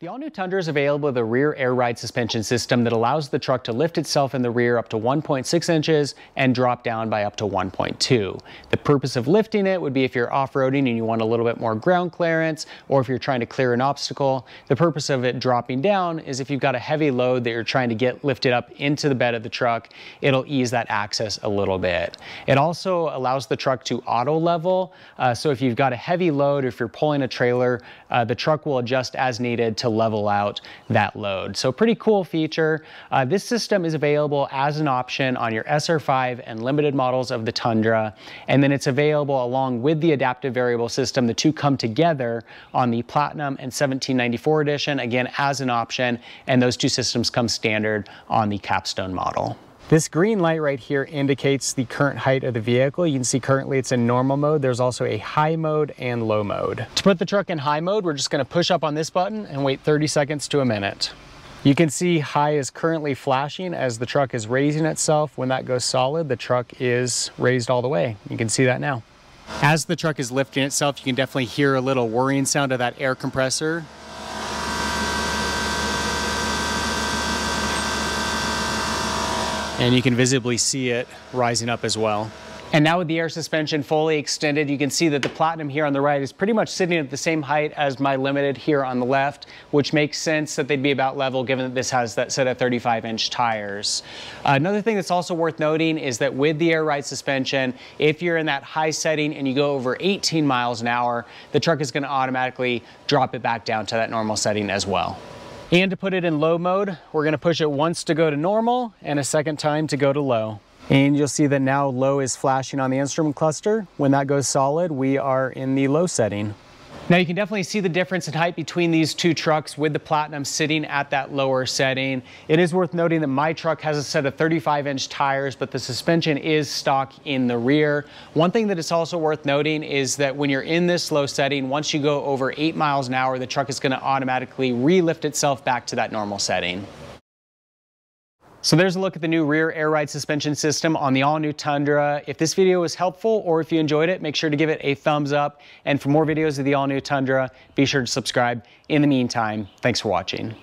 The all-new Tundra is available with a rear air ride suspension system that allows the truck to lift itself in the rear up to 1.6 inches and drop down by up to 1.2. The purpose of lifting it would be if you're off-roading and you want a little bit more ground clearance or if you're trying to clear an obstacle. The purpose of it dropping down is if you've got a heavy load that you're trying to get lifted up into the bed of the truck, it'll ease that access a little bit. It also allows the truck to auto level. Uh, so if you've got a heavy load, or if you're pulling a trailer, uh, the truck will adjust as needed to level out that load. So pretty cool feature. Uh, this system is available as an option on your SR5 and limited models of the Tundra. And then it's available along with the adaptive variable system. The two come together on the Platinum and 1794 edition, again, as an option. And those two systems come standard on the Capstone model. This green light right here indicates the current height of the vehicle. You can see currently it's in normal mode. There's also a high mode and low mode. To put the truck in high mode, we're just gonna push up on this button and wait 30 seconds to a minute. You can see high is currently flashing as the truck is raising itself. When that goes solid, the truck is raised all the way. You can see that now. As the truck is lifting itself, you can definitely hear a little whirring sound of that air compressor and you can visibly see it rising up as well. And now with the air suspension fully extended, you can see that the Platinum here on the right is pretty much sitting at the same height as my Limited here on the left, which makes sense that they'd be about level given that this has that set of 35 inch tires. Another thing that's also worth noting is that with the air ride suspension, if you're in that high setting and you go over 18 miles an hour, the truck is gonna automatically drop it back down to that normal setting as well. And to put it in low mode, we're gonna push it once to go to normal and a second time to go to low. And you'll see that now low is flashing on the instrument cluster. When that goes solid, we are in the low setting. Now you can definitely see the difference in height between these two trucks with the Platinum sitting at that lower setting. It is worth noting that my truck has a set of 35 inch tires, but the suspension is stock in the rear. One thing that is also worth noting is that when you're in this low setting, once you go over eight miles an hour, the truck is gonna automatically re-lift itself back to that normal setting. So there's a look at the new rear air ride suspension system on the all-new Tundra. If this video was helpful or if you enjoyed it, make sure to give it a thumbs up. And for more videos of the all-new Tundra, be sure to subscribe. In the meantime, thanks for watching.